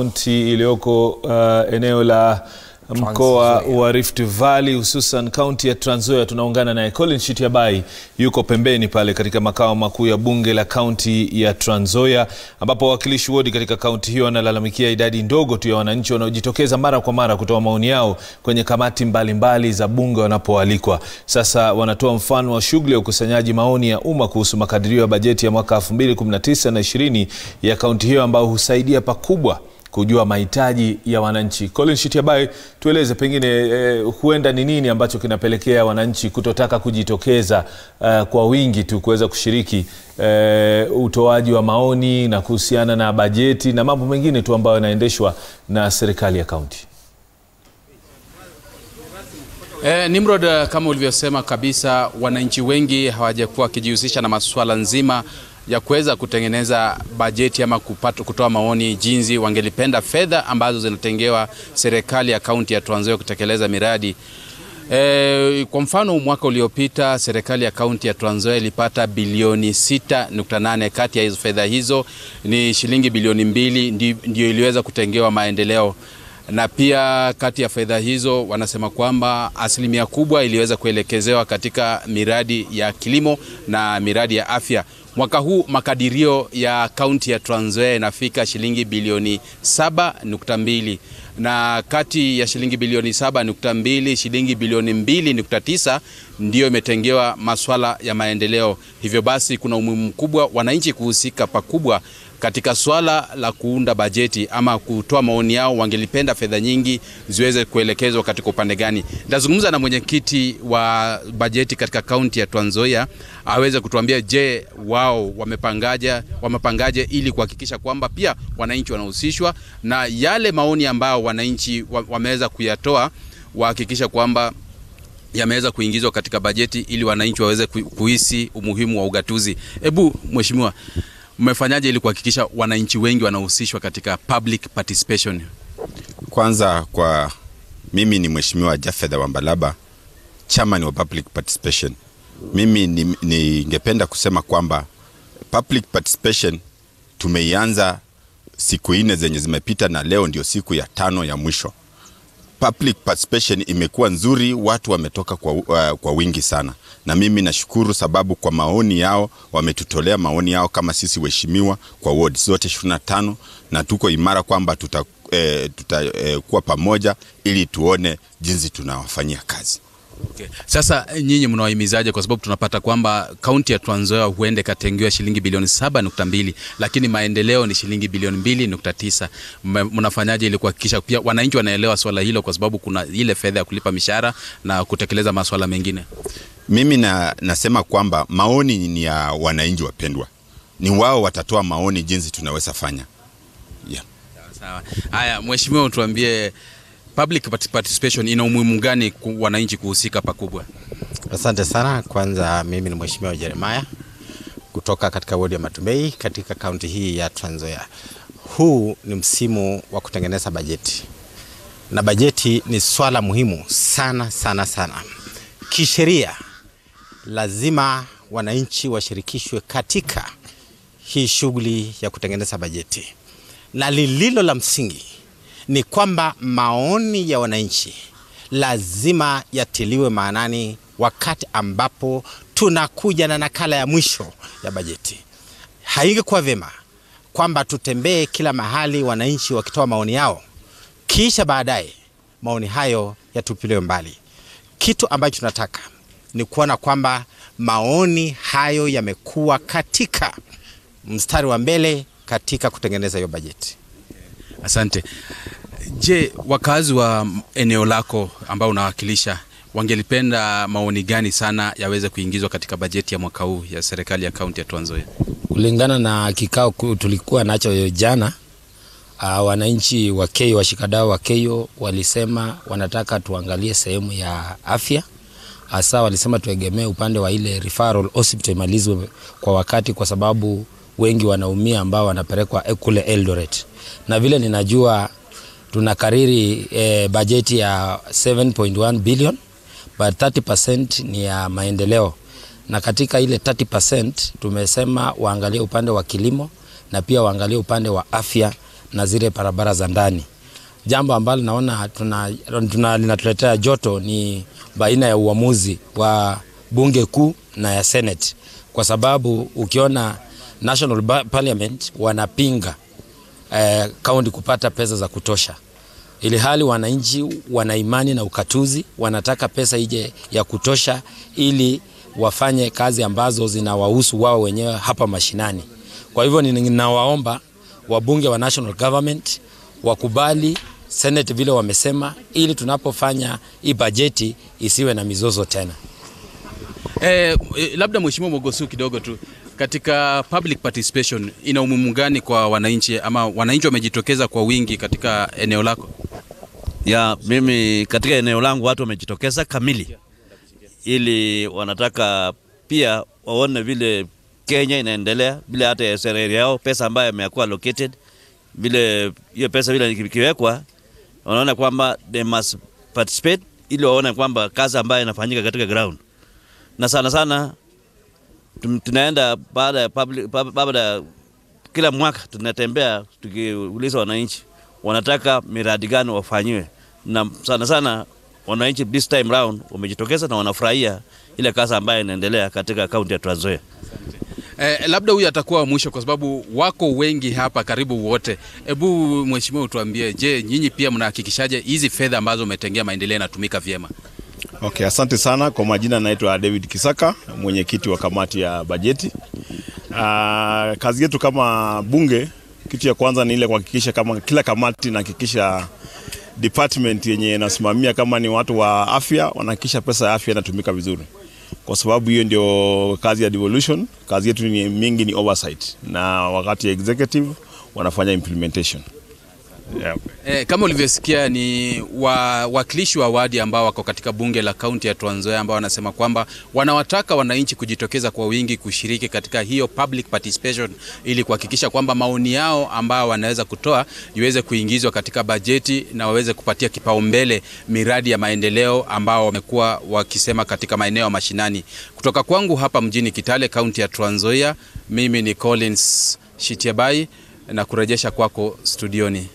kaunti iliyoko uh, eneo la mkoa wa Rift Valley hususan kaunti ya Trans Nzoia. Tunaungana naye Colin Shitiabai, yuko pembeni pale katika makao makuu ya bunge la kaunti ya Trans Nzoia, ambapo wawakilishi wodi katika kaunti hiyo wanalalamikia idadi ndogo tu ya wananchi wanaojitokeza mara kwa mara kutoa maoni yao kwenye kamati mbalimbali mbali za bunge wanapoalikwa. Sasa wanatoa mfano wa shughuli ya ukusanyaji maoni ya umma kuhusu makadirio ya bajeti ya mwaka 2019 na 20 ya kaunti hiyo ambayo husaidia pakubwa kujua mahitaji ya wananchi. Colin Shitiabai, tueleze pengine eh, huenda ni nini ambacho kinapelekea wananchi kutotaka kujitokeza eh, kwa wingi tu kuweza kushiriki eh, utoaji wa maoni na kuhusiana na bajeti na mambo mengine tu ambayo yanaendeshwa na serikali ya kaunti. Eh, Nimrod, kama ulivyosema kabisa, wananchi wengi hawajakuwa wakijihusisha na masuala nzima ya kuweza kutengeneza bajeti ama kupata kutoa maoni jinsi wangelipenda fedha ambazo zinatengewa serikali ya kaunti ya Trans Nzoia kutekeleza miradi. E, kwa mfano mwaka uliopita serikali ya kaunti ya Trans Nzoia ilipata bilioni 6.8. Kati ya hizo fedha hizo ni shilingi bilioni mbili ndio iliweza kutengewa maendeleo na pia kati ya fedha hizo wanasema kwamba asilimia kubwa iliweza kuelekezewa katika miradi ya kilimo na miradi ya afya. Mwaka huu makadirio ya kaunti ya Trans Nzoia inafika shilingi bilioni 7.2 na kati ya shilingi bilioni 7.2 shilingi bilioni 2.9 ndiyo imetengewa masuala ya maendeleo. Hivyo basi kuna umuhimu mkubwa wananchi kuhusika pakubwa katika swala la kuunda bajeti ama kutoa maoni yao, wangelipenda fedha nyingi ziweze kuelekezwa katika upande gani. Nitazungumza na mwenyekiti wa bajeti katika kaunti ya Trans Nzoia aweze kutuambia, je, wao wamepangaje, wamepangaje ili kuhakikisha kwamba pia wananchi wanahusishwa na yale maoni ambayo wananchi wameweza kuyatoa, wahakikisha kwamba yameweza kuingizwa katika bajeti ili wananchi waweze kuhisi umuhimu wa ugatuzi. Hebu mheshimiwa mmefanyaje ili kuhakikisha wananchi wengi wanahusishwa katika public participation? Kwanza, kwa mimi ni mheshimiwa Jafedha Wambalaba, chairman wa public participation. Mimi ningependa ni kusema kwamba public participation tumeianza siku nne zenye zimepita, na leo ndio siku ya tano ya mwisho. Public participation imekuwa nzuri, watu wametoka kwa, uh, kwa wingi sana, na mimi nashukuru sababu kwa maoni yao wametutolea maoni yao kama sisi waheshimiwa kwa ward zote 25 na tuko imara kwamba tutakuwa eh, tuta, eh, pamoja ili tuone jinsi tunawafanyia kazi. Okay. Sasa nyinyi mnawahimizaje? Kwa sababu tunapata kwamba kaunti ya Trans Nzoia huenda ikatengewa shilingi bilioni 7.2 lakini maendeleo ni shilingi bilioni 2.9. Mnafanyaje ili kuhakikisha pia wananchi wanaelewa swala hilo, kwa sababu kuna ile fedha ya kulipa mishahara na kutekeleza masuala mengine? Mimi na, nasema kwamba maoni ni ya wananchi wapendwa, ni wao watatoa maoni jinsi tunaweza fanya. Yeah. Sawa. Haya, mheshimiwa, utuambie public participation ina umuhimu gani wananchi kuhusika pakubwa? Asante sana. Kwanza mimi ni mheshimiwa Jeremiah kutoka katika wodi ya Matumei katika kaunti hii ya Trans Nzoia. Huu ni msimu wa kutengeneza bajeti, na bajeti ni swala muhimu sana sana sana. Kisheria lazima wananchi washirikishwe katika hii shughuli ya kutengeneza bajeti, na lililo la msingi ni kwamba maoni ya wananchi lazima yatiliwe maanani wakati ambapo tunakuja na nakala ya mwisho ya bajeti. Haingekuwa vyema kwamba tutembee kila mahali wananchi wakitoa maoni yao, kisha baadaye maoni hayo yatupiliwe mbali. Kitu ambacho tunataka ni kuona kwamba maoni hayo yamekuwa katika mstari wa mbele katika kutengeneza hiyo bajeti. Asante. Je, wakazi wa eneo lako ambao unawakilisha wangelipenda maoni gani sana yaweze kuingizwa katika bajeti ya mwaka huu ya serikali ya kaunti ya Trans? Kulingana na kikao tulikuwa nacho jana, uh, wananchi wa Keyo, washikadau wa Keyo walisema wanataka tuangalie sehemu ya afya, hasa walisema tuegemee upande wa ile referral hospital imalizwe kwa wakati, kwa sababu wengi wanaumia ambao wanapelekwa kule Eldoret, na vile ninajua tunakariri eh, bajeti ya 7.1 billion but 30% ni ya maendeleo, na katika ile 30% tumesema waangalie upande wa kilimo na pia waangalie upande wa afya na zile barabara za ndani. Jambo ambalo naona tuna, linatuletea joto ni baina ya uamuzi wa bunge kuu na ya Senate, kwa sababu ukiona National Parliament wanapinga eh, kaunti kupata pesa za kutosha, ili hali wananchi wana imani na ukatuzi, wanataka pesa ije ya kutosha ili wafanye kazi ambazo zinawahusu wao wenyewe hapa mashinani. Kwa hivyo ninawaomba wabunge wa national government wakubali Senate vile wamesema, ili tunapofanya hii bajeti isiwe na mizozo tena. Eh, labda Mheshimiwa Mogosu kidogo tu katika public participation ina umuhimu gani kwa wananchi ama wananchi wamejitokeza kwa wingi katika eneo lako? Ya mimi katika eneo langu watu wamejitokeza kamili, ili wanataka pia waone vile Kenya inaendelea, bila hata ya serikali yao pesa ambayo imekuwa allocated, vile hiyo pesa vile ikiwekwa, wanaona kwamba they must participate, ili waone kwamba kazi ambayo inafanyika katika ground, na sana sana tunaenda baada ya baada ya kila mwaka tunatembea tukiuliza wananchi wanataka miradi gani wafanyiwe, na sana sana wananchi this time round wamejitokeza na wanafurahia ile kazi ambayo inaendelea katika kaunti ya Trans Nzoia. Eh, labda huyu atakuwa wa mwisho kwa sababu wako wengi hapa karibu wote. Hebu mheshimiwa, utuambie, je, nyinyi pia mnahakikishaje hizi fedha ambazo umetengea maendeleo yanatumika vyema? Okay, asante sana. Kwa majina naitwa David Kisaka, mwenyekiti wa kamati ya bajeti. Uh, kazi yetu kama bunge, kitu ya kwanza ni ile kuhakikisha kama kila kamati inahakikisha department yenye inasimamia kama ni watu wa afya wanahakikisha pesa ya afya inatumika vizuri, kwa sababu hiyo ndio kazi ya devolution. Kazi yetu ni mingi ni oversight, na wakati ya executive wanafanya implementation. Yeah. Eh, kama ulivyosikia ni wawakilishi wa wadi ambao wako katika bunge la kaunti ya Trans Nzoia ambao wanasema kwamba wanawataka wananchi kujitokeza kwa wingi kushiriki katika hiyo public participation ili kuhakikisha kwamba maoni yao ambao wanaweza kutoa iweze kuingizwa katika bajeti na waweze kupatia kipaumbele miradi ya maendeleo ambao wamekuwa wakisema katika maeneo ya mashinani. Kutoka kwangu hapa mjini Kitale, kaunti ya Trans Nzoia, mimi ni Collins Shitiabai na kurejesha kwako studioni.